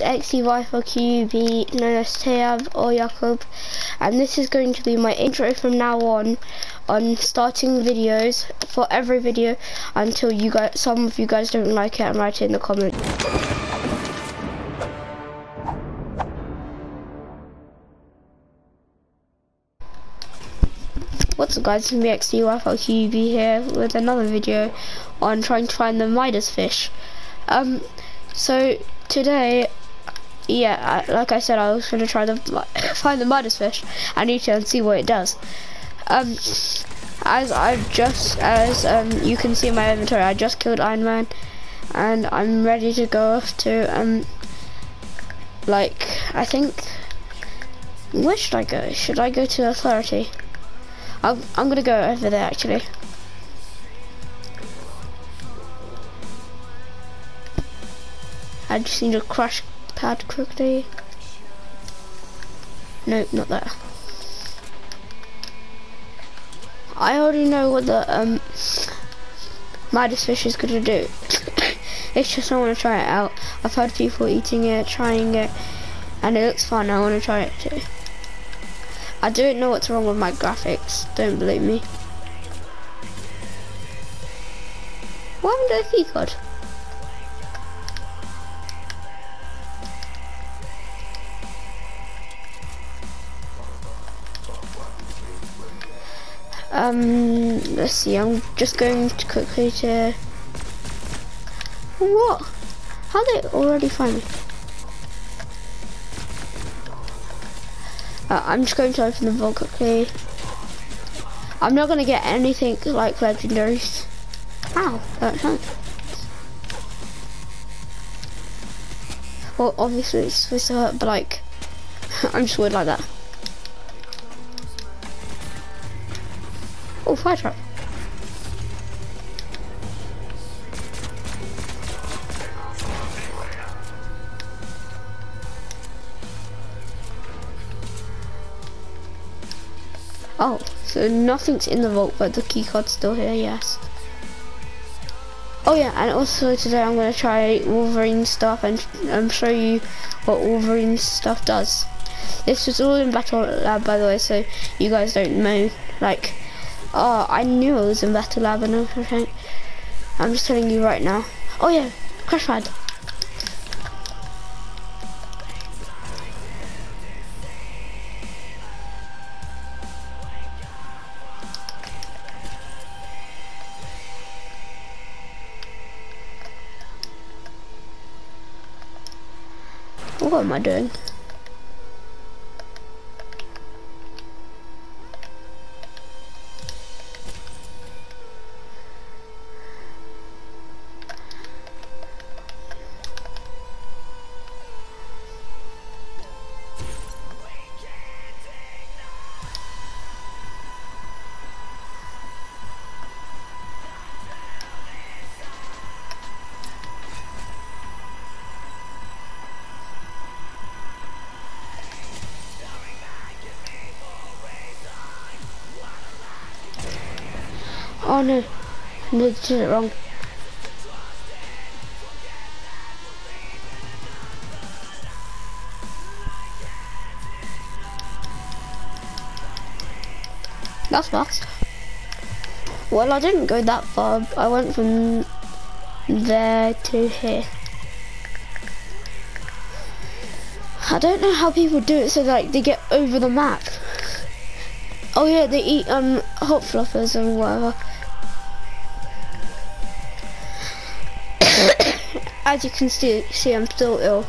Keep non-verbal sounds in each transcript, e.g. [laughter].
XDY for QB, known as Tayab or Jakub, and this is going to be my intro from now on, on starting videos for every video until you guys, some of you guys don't like it and write it in the comments. What's up guys, it's me XDY for QB here with another video on trying to find the Midas fish. Um, so today yeah, I, like I said, I was gonna try to [laughs] find the Midas fish. I need to and see what it does. Um, as I've just, as um, you can see in my inventory, I just killed Iron Man, and I'm ready to go off to um, like I think, where should I go? Should I go to Authority? I'm, I'm gonna go over there actually. I just need to crush pad quickly. Nope, not there. I already know what the um Midas fish is gonna do. [coughs] it's just I want to try it out. I've heard people eating it, trying it, and it looks fun. I want to try it too. I don't know what's wrong with my graphics. Don't believe me. What happened to the key Um, let's see, I'm just going to quickly to... What? How they already find me? Uh, I'm just going to open the vault quickly. I'm not going to get anything like legendaries. Ow, that chance. Well, obviously it's supposed to hurt, but like, [laughs] I'm just weird like that. Oh, trap. Oh, so nothing's in the vault, but the keycard's still here, yes. Oh yeah, and also today I'm going to try Wolverine stuff and um, show you what Wolverine stuff does. This was all in Battle Lab, by the way, so you guys don't know, like, Oh, I knew I was in Battle Lab and everything. I'm just telling you right now. Oh yeah, crash pad. What am I doing? Oh no, did it wrong. That's fast. Well, I didn't go that far. I went from there to here. I don't know how people do it so like they get over the map. Oh yeah, they eat um hop floppers and whatever. As you can see, see I'm still ill.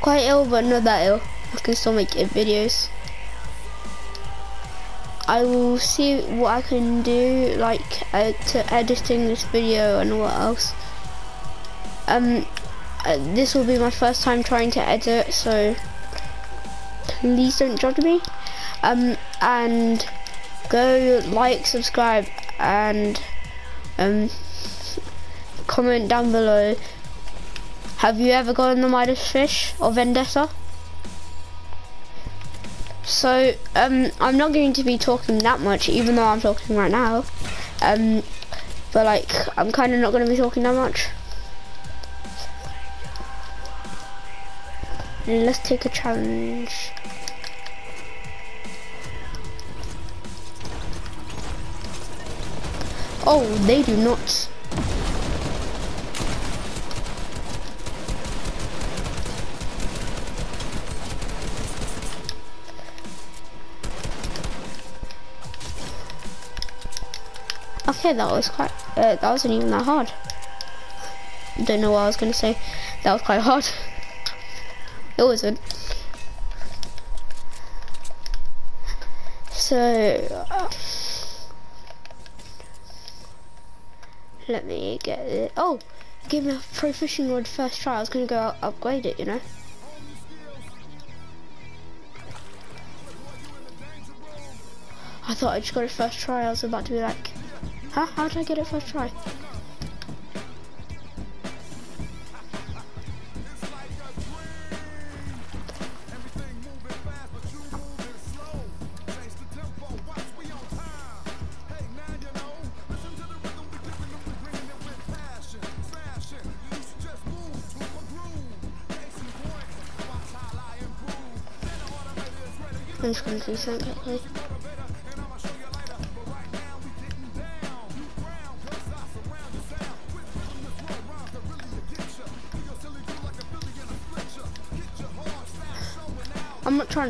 Quite ill, but not that ill. I can still make videos. I will see what I can do, like uh, to editing this video and what else. Um, uh, this will be my first time trying to edit, so please don't judge me. Um, and go like, subscribe, and um comment down below. Have you ever gone the Midas fish or Vendetta? So, um, I'm not going to be talking that much, even though I'm talking right now. Um, but like, I'm kind of not going to be talking that much. let's take a challenge. Oh, they do not. Okay, that was quite, uh, that wasn't even that hard. Don't know what I was going to say. That was quite hard. It wasn't. So, uh, let me get it. Oh, give me a pro fishing rod first try. I was going to go upgrade it, you know. I thought I just got it first try. I was about to be like, huh? How did I get it first try? I'm just gonna do something quickly.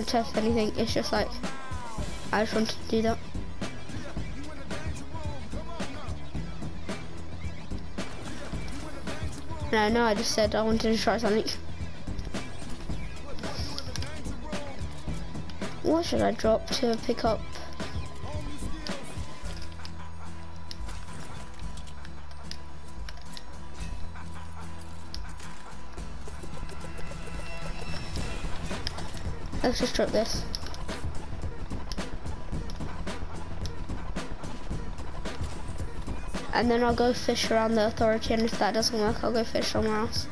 Trying to test anything, it's just like, I just wanted to do that. No, no, I just said I wanted to try something. What should I drop to pick up? Let's just drop this. And then I'll go fish around the authority and if that doesn't work I'll go fish somewhere else.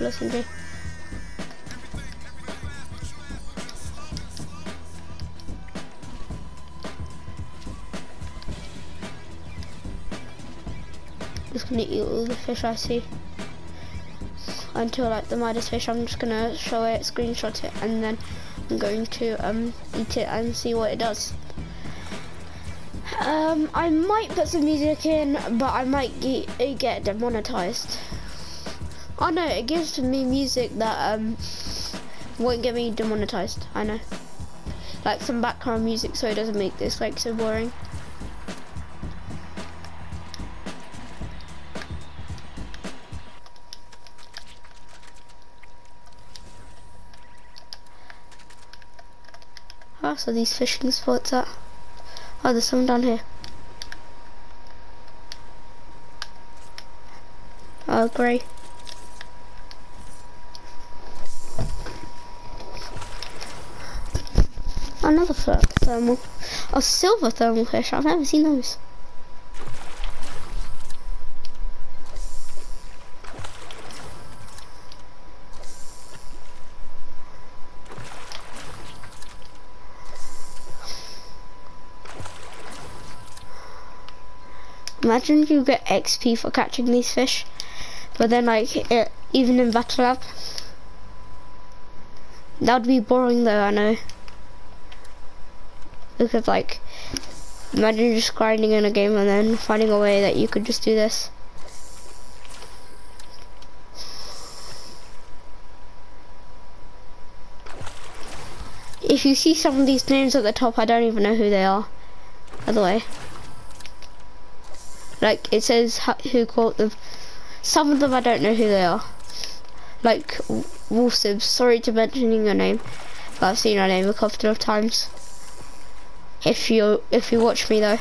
Listen to Just gonna eat all the fish I see until like the Midas fish. I'm just gonna show it, screenshot it, and then I'm going to um eat it and see what it does. Um, I might put some music in, but I might get, get demonetized. Oh no, it gives me music that um won't get me demonetized. I know. Like some background music so it doesn't make this like so boring. Oh, so these fishing spots are. Oh, there's some down here. Oh, great. another thermal. A silver thermal fish. I've never seen those. Imagine you get XP for catching these fish, but then like it, even in Battle Lab, that would be boring though, I know. Because like, imagine just grinding in a game and then finding a way that you could just do this. If you see some of these names at the top, I don't even know who they are. By the way. Like, it says who caught them. Some of them I don't know who they are. Like Wolf Wolfsibs. Sorry to mentioning your name, but I've seen your name a couple of times. If you if you watch me though.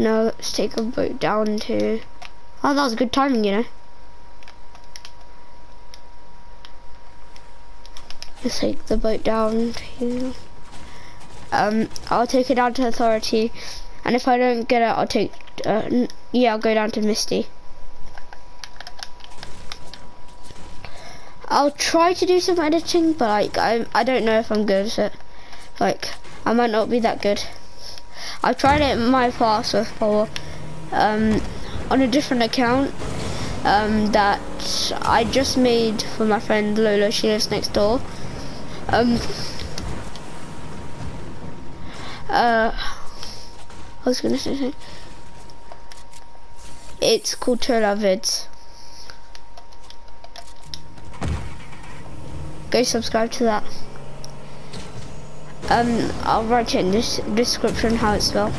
Now let's take a boat down to. Oh, that was good timing, you know. Let's take the boat down to. Um, I'll take it down to Authority, and if I don't get it, I'll take. Uh, yeah, I'll go down to Misty. I'll try to do some editing, but like I I don't know if I'm good at it. Like I might not be that good. I've tried it in my past before, um, on a different account um, that I just made for my friend Lola. She lives next door. Um, uh, I was gonna say it's called Tolab Vids. Go subscribe to that. Um, I'll write it in this description how it's spelled.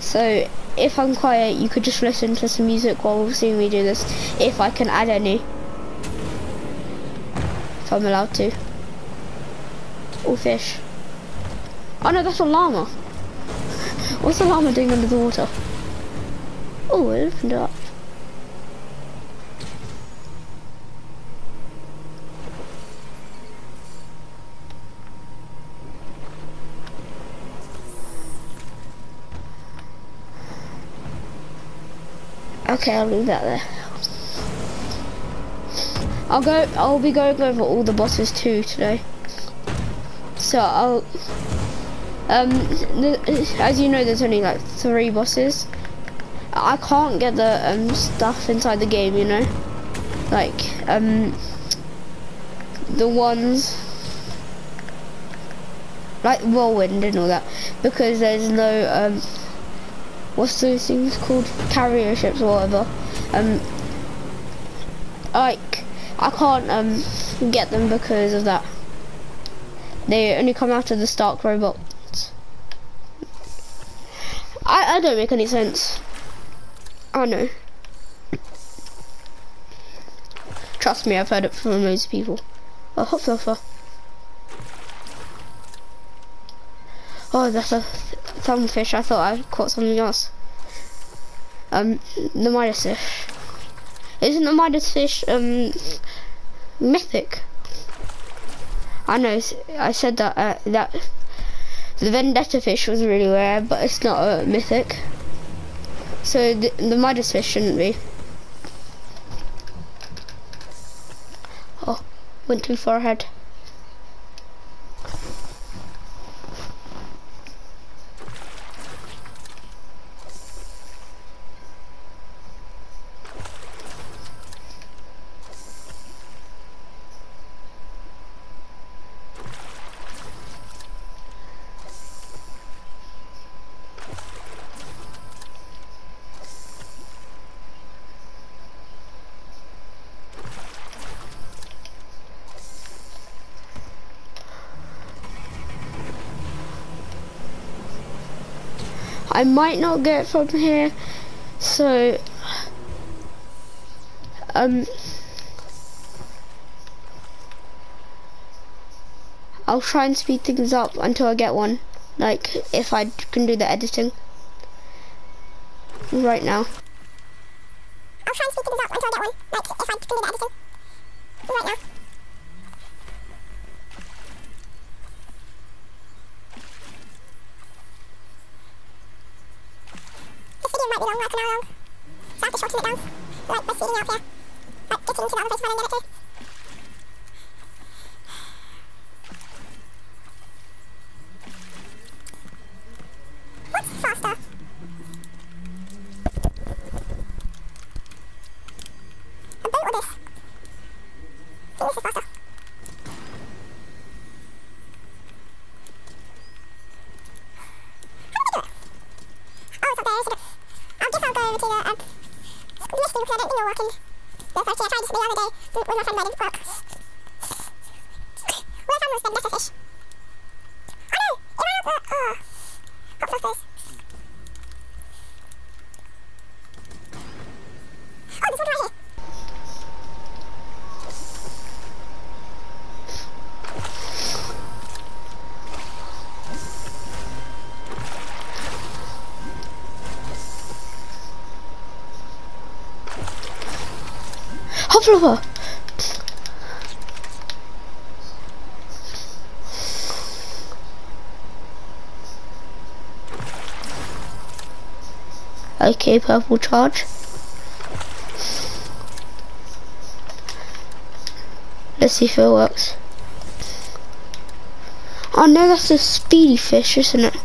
So if I'm quiet, you could just listen to some music while seeing me do this. If I can add any, if I'm allowed to. Or fish. Oh no, that's a llama. [laughs] What's a llama doing under the water? Oh, it opened up. Okay, I'll leave that there. I'll go. I'll be going over all the bosses too today. So I'll. Um, as you know, there's only like three bosses. I can't get the um stuff inside the game, you know, like um the ones like whirlwind and all that because there's no um what's those things called? Carrier ships or whatever. Um like I can't um get them because of that. They only come out of the Stark robots. I, I don't make any sense. I know. Trust me I've heard it from loads of people. A hop flopper oh that's a thumbfish. I thought I caught something else. Um, the Midas fish. Isn't the Midas fish um mythic? I know. I said that uh, that the Vendetta fish was really rare, but it's not a mythic. So the, the Midas fish shouldn't be. Oh, went too far ahead. I might not get from here, so um, I'll try and speed things up until I get one, like if I can do the editing right now. I'll try and speed things up until I get one, like if I can do the editing right now. Might be long. So I have to shorten it down, like by. Like getting to the other place I get to. What's faster? A or this? Think this is faster. How do we do it? Oh, it's up there, isn't it? I guess I'll go over to the um, listing because I don't think you're walking the 30. I tried this the other day with my friend, it didn't. Well, I found was the fish. Okay, purple charge. Let's see if it works. Oh no, that's a speedy fish, isn't it?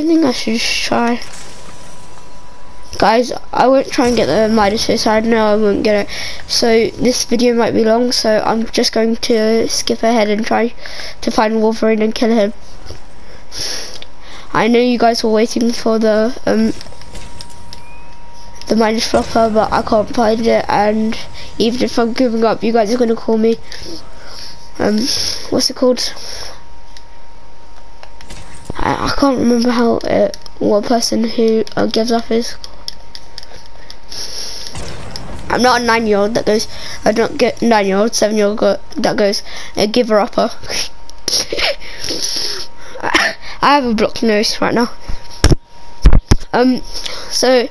Don't think I should try. Guys, I won't try and get the Midas face. I know I won't get it. So this video might be long, so I'm just going to skip ahead and try to find Wolverine and kill him. I know you guys were waiting for the um the Midas flopper, but I can't find it. And even if I'm giving up, you guys are gonna call me um what's it called? I, I can't remember how uh, what person who uh, gives up is. I'm not a nine-year-old that goes. I don't get nine-year-old, seven-year-old go, that goes a giver upper. [laughs] I have a blocked nose right now. Um, so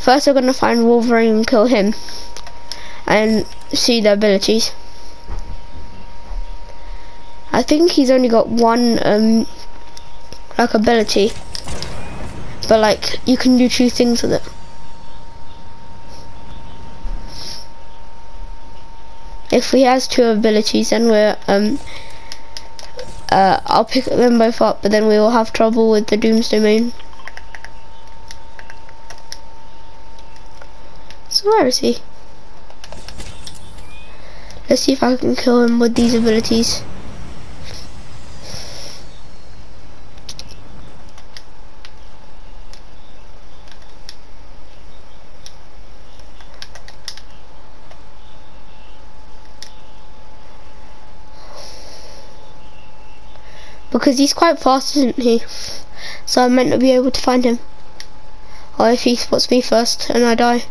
first we're gonna find Wolverine and kill him, and see the abilities. I think he's only got one um like ability, but like you can do two things with it. If he has two abilities, then we're um uh I'll pick them both up, but then we will have trouble with the Doomsday Moon. So where is he? Let's see if I can kill him with these abilities. Because he's quite fast, isn't he? So I might not be able to find him. Or if he spots me first and I die.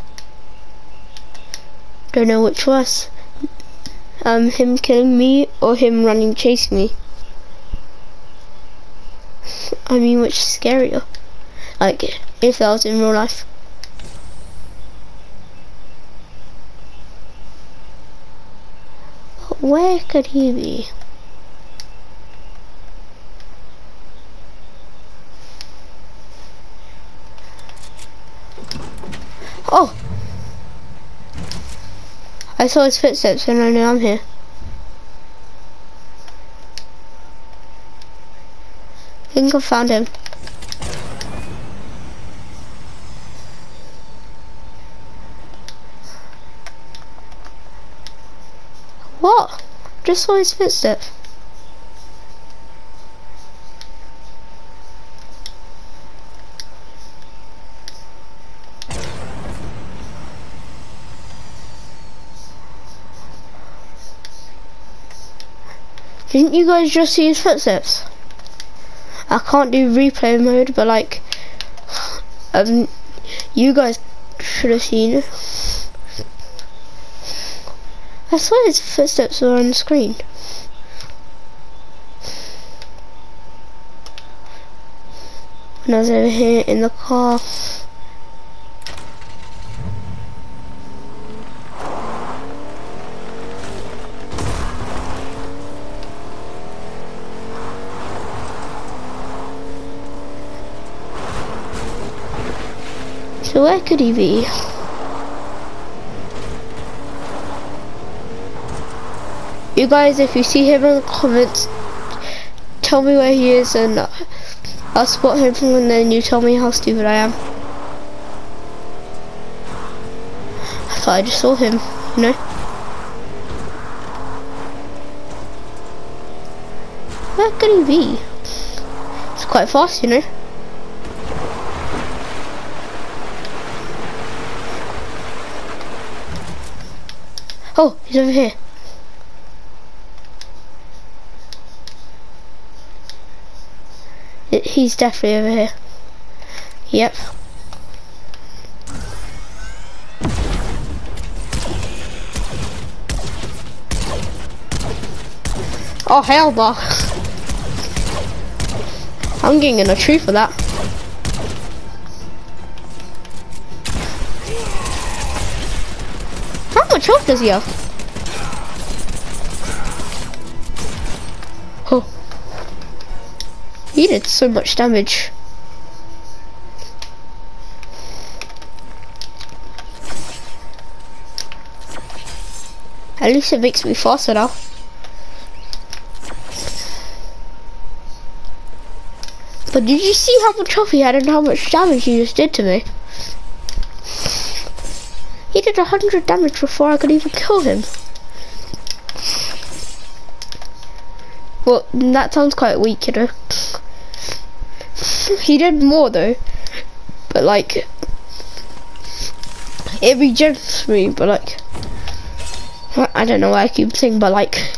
Don't know which worse. Um, him killing me or him running chasing me. [laughs] I mean, which is scarier? Like, if that was in real life. Where could he be? Oh! I saw his footsteps and I know I'm here. I think I found him. What? Just saw his footsteps. Didn't you guys just see his footsteps? I can't do replay mode, but like, um, you guys should have seen. I saw his footsteps were on the screen. When I was over here in the car. Could he be? You guys, if you see him in the comments, tell me where he is and I'll spot him and then you tell me how stupid I am. I thought I just saw him, you know? Where could he be? It's quite fast, you know. Oh, he's over here. He's definitely over here. Yep. Oh hell no. I'm getting in a tree for that. Much health does he have? Oh. He did so much damage. At least it makes me faster now. But did you see how much health he had and how much damage he just did to me? Did a hundred damage before I could even kill him. Well, that sounds quite weak, you know. he did more though. But like, it regenerates me, but like, I don't know why I keep saying, but like,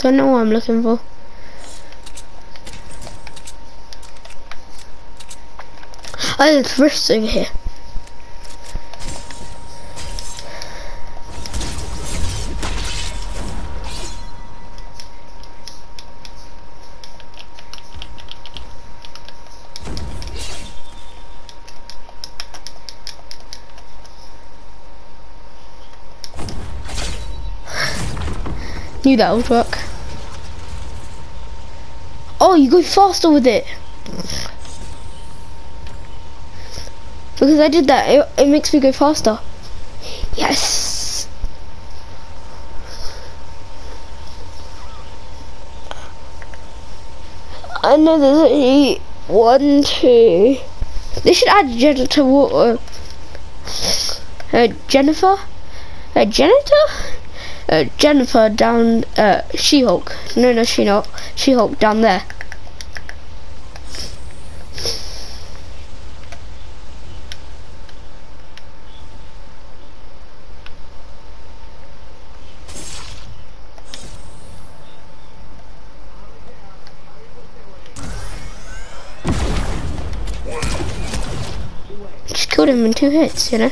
don't know what I'm looking for. Oh, there's rifts over here. Knew that would work. Oh, you go faster with it. Because I did that, it, it makes me go faster. Yes. I know there's only one, two. They should add Jennifer Water. Uh, Jennifer? A janitor? Uh, Jennifer down, uh, She-Hulk. No, no, she not. She-Hulk down there. Just killed him in two hits, you know?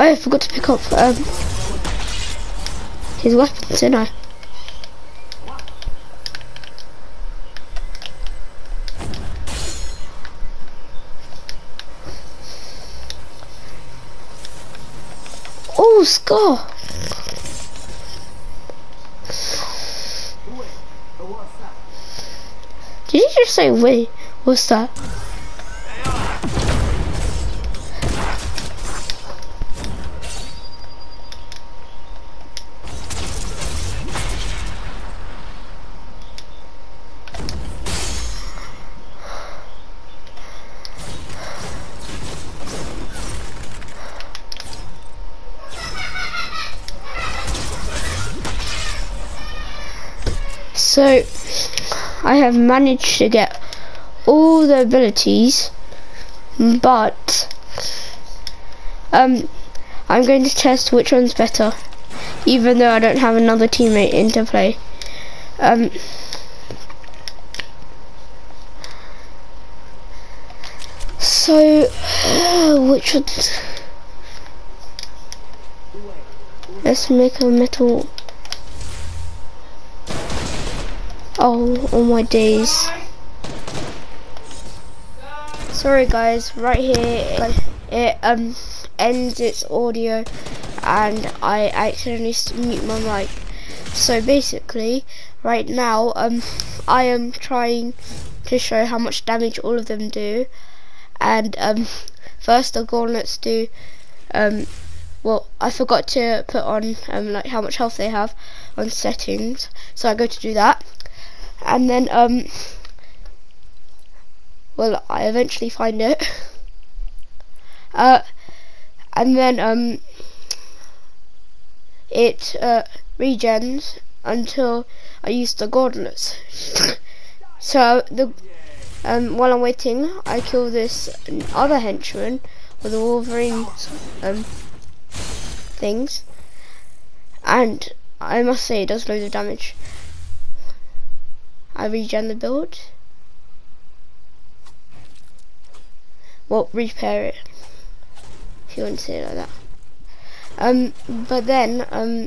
I forgot to pick up um, his weapons, didn't I? Oh, Scar! Did you just say wait? What's that? So, I have managed to get all the abilities, but um, I'm going to test which one's better, even though I don't have another teammate in to play. Um, so, [sighs] which one? Let's make a metal Oh, all my days. Sorry guys, right here it um ends its audio and I accidentally mute my mic. So basically, right now um I am trying to show how much damage all of them do and um first the gauntlets do um well I forgot to put on um like how much health they have on settings so I go to do that and then um well I eventually find it. [laughs] Uh and then um it uh, regens until I use the gauntlets [laughs] so the um while I'm waiting I kill this other henchman with the Wolverine um things. And I must say it does loads of damage I regen the build. Well, repair it. If you want to say it like that. Um, but then, um,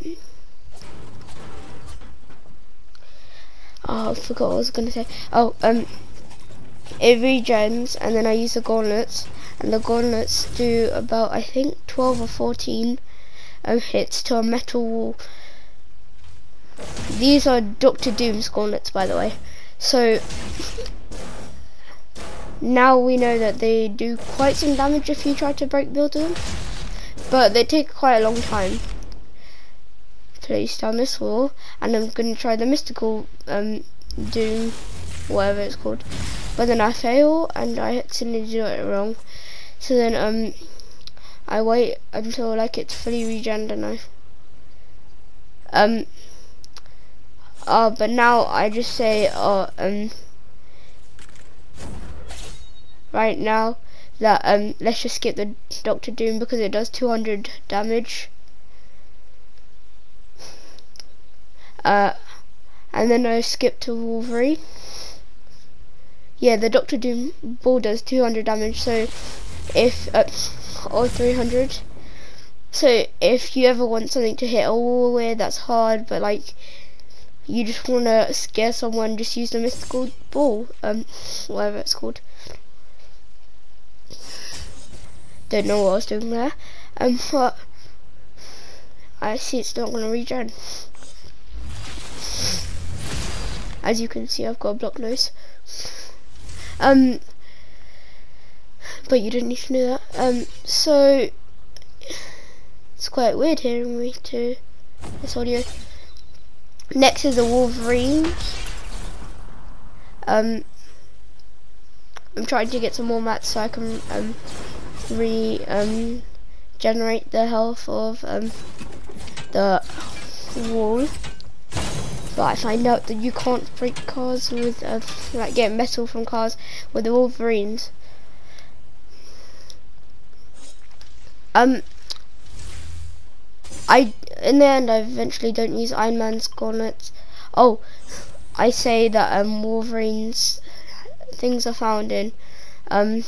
oh, I forgot what I was going to say. Oh, um, it regens, and then I use the gauntlets, and the gauntlets do about, I think, 12 or 14 um, hits to a metal wall these are Doctor Doom's gauntlets, by the way. So now we know that they do quite some damage if you try to break build them, but they take quite a long time. Place down this wall, and I'm going to try the mystical um, Doom, whatever it's called. But then I fail, and I accidentally do it wrong. So then um, I wait until like it's fully regenerated and I um uh, but now I just say, uh, um, right now that um, let's just skip the Doctor Doom because it does 200 damage. Uh, and then I skip to Wolverine. Yeah, the Doctor Doom ball does 200 damage, so if, uh, or 300. So if you ever want something to hit a wall with that's hard, but like you just want to scare someone, just use the mystical ball, um, whatever it's called. Don't know what I was doing there, um, but I see it's not going to regen. As you can see, I've got a block nose. Um, but you didn't need to know that. Um, so it's quite weird hearing me to this audio. Next is the Wolverines. Um, I'm trying to get some more mats so I can um, re um, generate the health of um, the wall. But I find out that you can't break cars with uh, like get metal from cars with the Wolverines. Um, I in the end, I eventually don't use Iron Man's gauntlets. Oh, I say that um, Wolverine's things are found in um,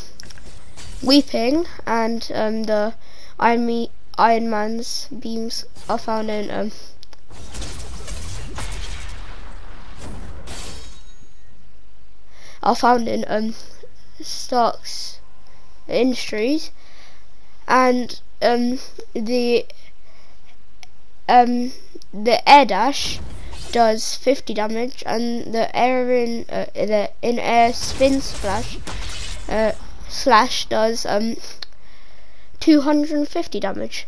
Weeping, and um, the Iron, Me Iron Man's beams are found in um, are found in um, Stark's Industries, and um, the um, the air dash does 50 damage, and the air in uh, the in air spin splash uh, slash does um 250 damage.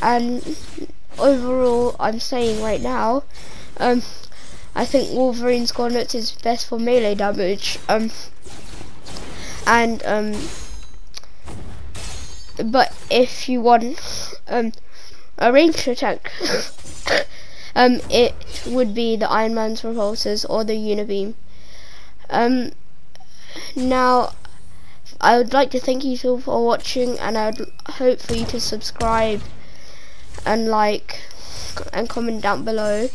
And overall, I'm saying right now, um, I think Wolverine's Gauntlets is best for melee damage. Um, and um, but if you want um a ranged attack. [laughs] um, it would be the Iron Man's repulsors or the Unibeam. Um, now, I would like to thank you all for watching, and I would hope for you to subscribe and like and comment down below.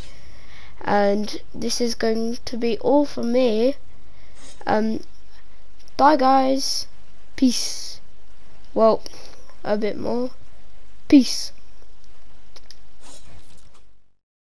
And this is going to be all from me. Um, bye guys. Peace. Well, a bit more. Peace.